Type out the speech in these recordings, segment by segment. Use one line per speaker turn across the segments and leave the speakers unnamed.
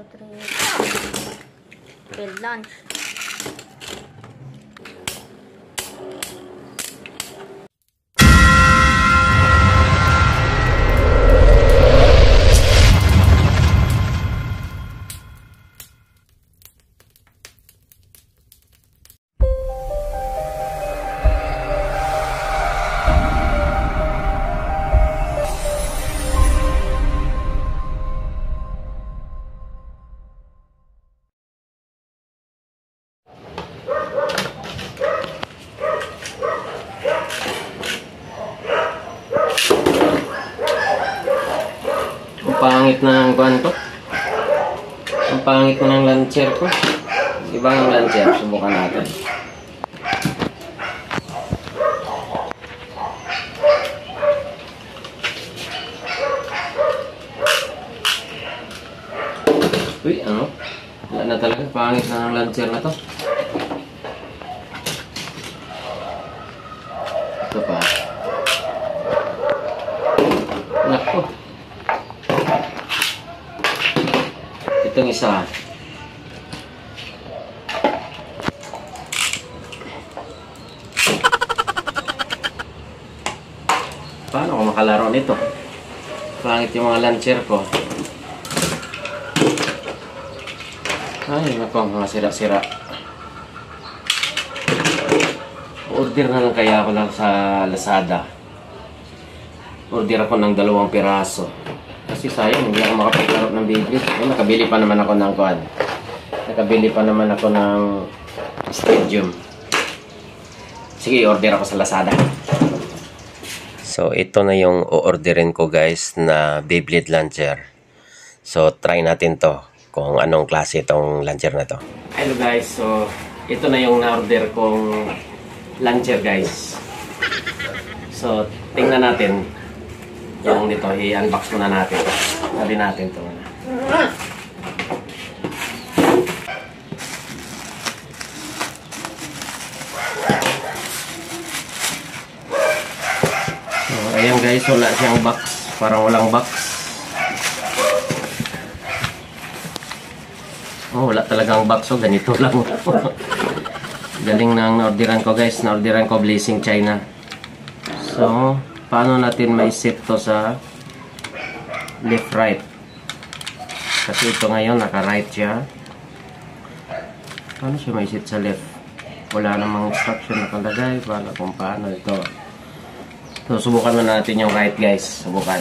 otro. El lunch.
Pangit na ng kuhan ko. Ang pangit na ng launcher ko. Ibang launcher. Subukan natin. Uy, ano? Wala na talaga. Pangit na ng launcher na to. Ito pa. Nako. Itong isa. Paano ako makalaro nito? Pangit yung mga launcher ko. Ay, nako, mga sira-sira. Order na lang kaya ako lang sa Lazada. Order ako ng dalawang piraso. Kasi sayang, hindi ako makapaglaro ng Beyblade. Eh, nakabili pa naman ako ng kuan. Nakabili pa naman ako ng stadium. Sige, order ako sa Lazada. So, ito na yung o-orderin ko guys na Beyblade launcher. So, try natin to kung anong klase itong launcher na to. Hello guys, so ito na yung na-order kong launcher guys. So, tingnan natin yung dito, i-unbox muna natin. Sabi natin ito muna. So, ayan guys, wala siyang box. Parang walang box. Oh, wala talagang box. So, ganito lang. Galing na ang na-orderan ko guys. Na-orderan ko Blazing China. So, paano natin mai-set to sa left right? Kasi ito ngayon, naka-right siya. Paano siya mai-set sa left? Wala namang instruction nakalagay. Paano kung paano ito. So, subukan na natin yung right guys. Subukan.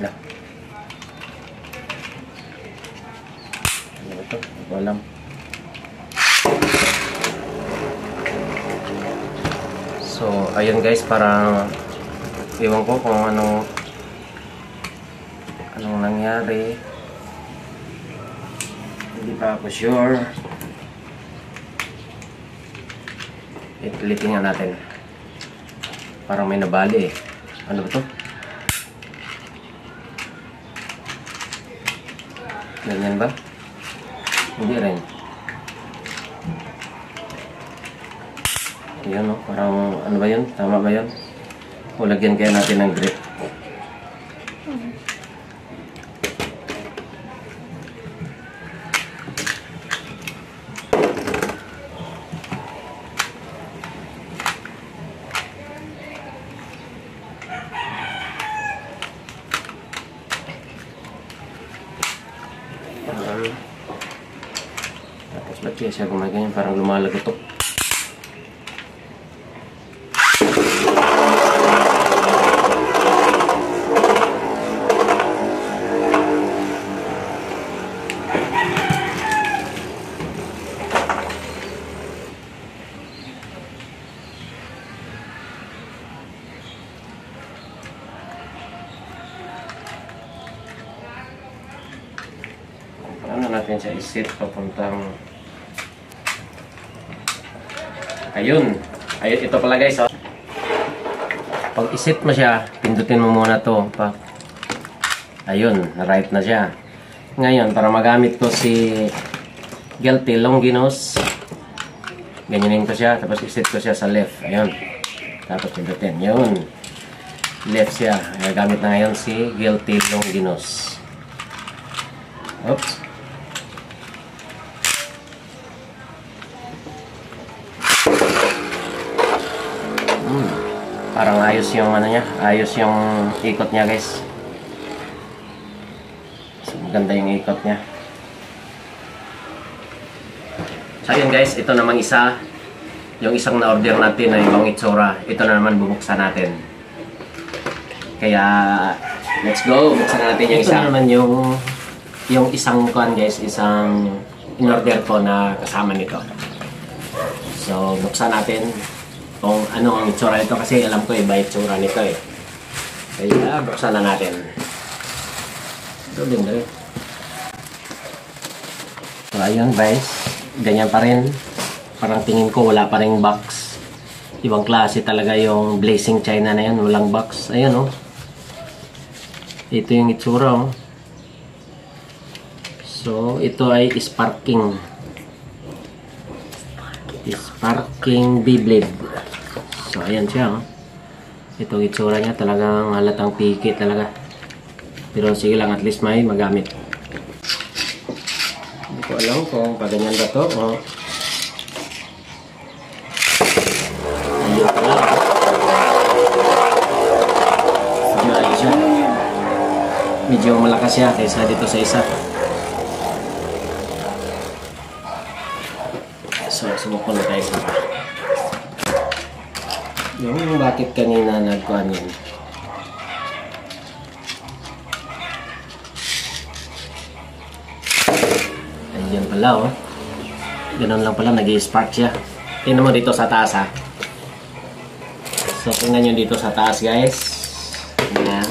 Wala. Ano ba ito? Hindi ko alam. So, ayun guys, parang iwan ko kung ano anong nangyari. Hindi pa ako sure. Ipilitin nga natin. Parang may nabali eh. Ano ba to? Ganyan ba? Hindi rin. Yan no, parang ano ba yun? Tama ba yun? O lagyan kaya natin ng grip. Kaya siya gumaganyan? Parang lumalagotok. Natin siya isit papuntang Ayun. Ayun, ito pala guys. Oh. Pag isit mo siya, pindutin mo muna to. Pa. Ayun, right na siya. Ngayon, para magamit ko si Guilty Longinus, Ganyanin ko siya, tapos iset ko siya sa left. Ayun. Tapos pindutin. Yun. Left siya. Gamit na ngayon si Guilty Longinus. Oops. Hmm. Parang ayos yung ano niya. Ayos yung ikot niya guys. So, maganda yung ikot niya. So yun guys, ito namang isa. Yung isang na-order natin na ibang itsura. Ito na naman bubuksan natin. Kaya, let's go. Buksan natin yung isa. Ito naman yung, yung isang kuan guys, isang in-order ko na kasama nito. So, buksan natin kung ano ang itsura nito kasi alam ko iba itsura nito eh. Kaya, buksan na natin. Ito din rin. So, ayun guys. Ganyan pa rin. Parang tingin ko wala pa rin box. Ibang klase talaga yung Blazing China na yan. Walang box. Ayun oh. Ito yung itsura oh. So, ito ay sparking. Sparking Beyblade. So, ayan siya oh. Itong itsura niya talagang halatang piki talaga. Pero sige lang, at least may magamit. Hindi ko alam kung paganyan ba to o... Ayun pala. Medyo malakas siya kaysa dito sa isa. So, sumukon na tayo sa. Yung bakit kanina nagkuhan yun. Ayan pala oh. Ganun lang pala, nag spark siya. Tingnan mo dito sa taas ha. So, tingnan nyo dito sa taas guys. Ayan.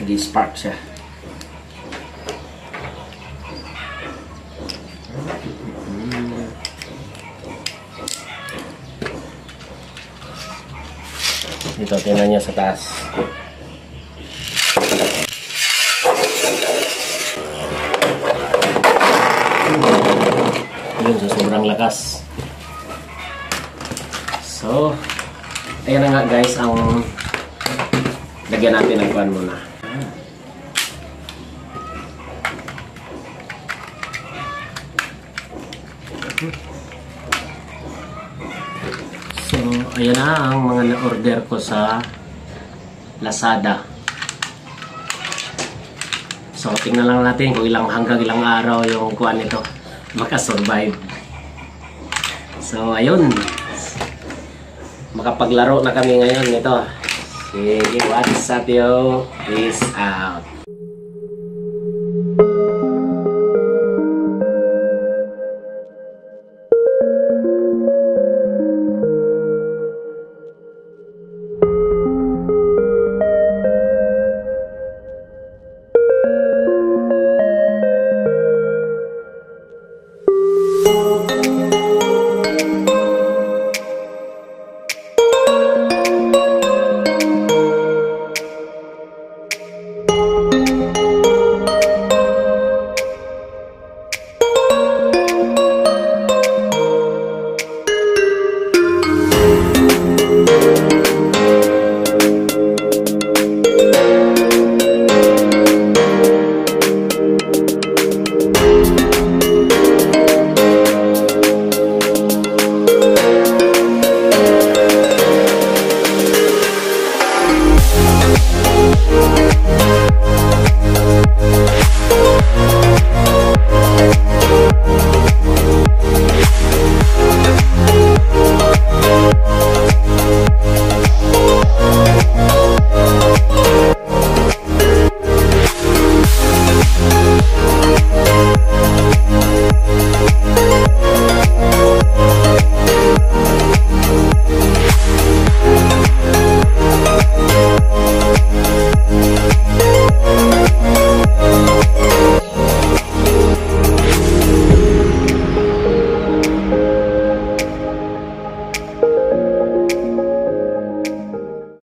nag spark siya. Dito, tingnan nyo sa taas. Yun, sa sobrang lakas. So, ayan na nga guys, ang lagyan natin ng kwan muna. So, ayan na ang mga na-order ko sa Lazada. So, tingnan lang natin kung ilang hanggang ilang araw yung kuan nito makasurvive. So, ayun. Makapaglaro na kami ngayon nito. Sige, what's up yo? Peace out.